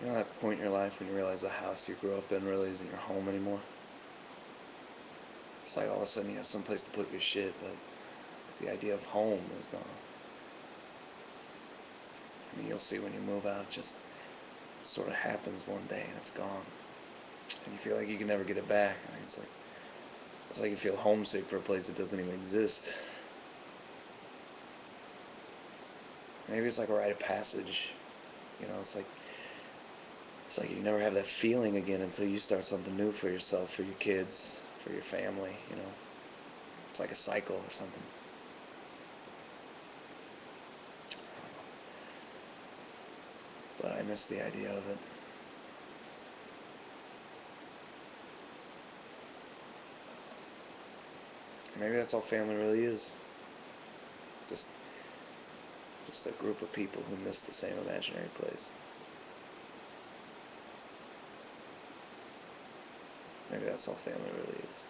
You know that point in your life when you realize the house you grew up in really isn't your home anymore? It's like all of a sudden you have some place to put your shit, but the idea of home is gone. I mean, you'll see when you move out, it just sort of happens one day and it's gone. And you feel like you can never get it back. I mean, it's like, it's like you feel homesick for a place that doesn't even exist. Maybe it's like a rite of passage. You know, it's like it's like you never have that feeling again until you start something new for yourself, for your kids, for your family, you know. It's like a cycle or something. But I miss the idea of it. Maybe that's all family really is. Just just a group of people who miss the same imaginary place. Maybe that's all family really is.